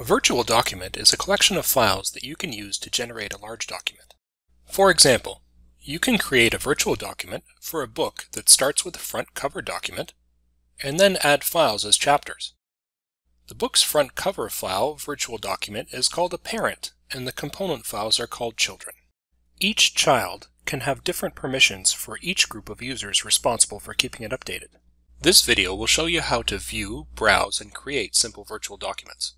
A virtual document is a collection of files that you can use to generate a large document. For example, you can create a virtual document for a book that starts with a front cover document and then add files as chapters. The book's front cover file virtual document is called a parent and the component files are called children. Each child can have different permissions for each group of users responsible for keeping it updated. This video will show you how to view, browse, and create simple virtual documents.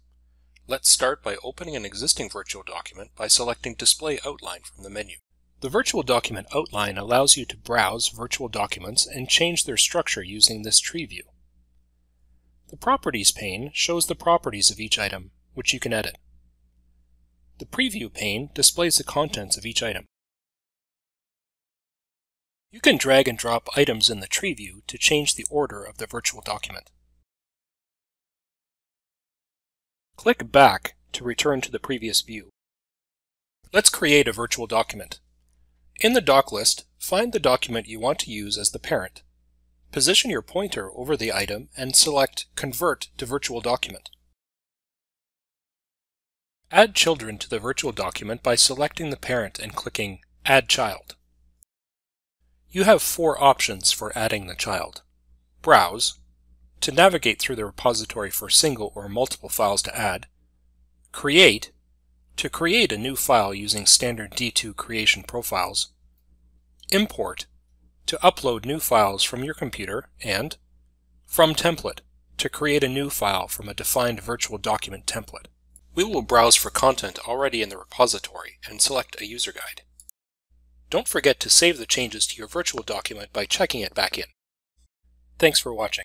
Let's start by opening an existing virtual document by selecting Display Outline from the menu. The Virtual Document Outline allows you to browse virtual documents and change their structure using this tree view. The Properties pane shows the properties of each item, which you can edit. The Preview pane displays the contents of each item. You can drag and drop items in the tree view to change the order of the virtual document. Click Back to return to the previous view. Let's create a virtual document. In the doc list, find the document you want to use as the parent. Position your pointer over the item and select Convert to Virtual Document. Add children to the virtual document by selecting the parent and clicking Add Child. You have four options for adding the child. Browse, to navigate through the repository for single or multiple files to add. Create, to create a new file using standard D2 creation profiles. Import, to upload new files from your computer. And From Template, to create a new file from a defined virtual document template. We will browse for content already in the repository and select a user guide. Don't forget to save the changes to your virtual document by checking it back in. Thanks for watching.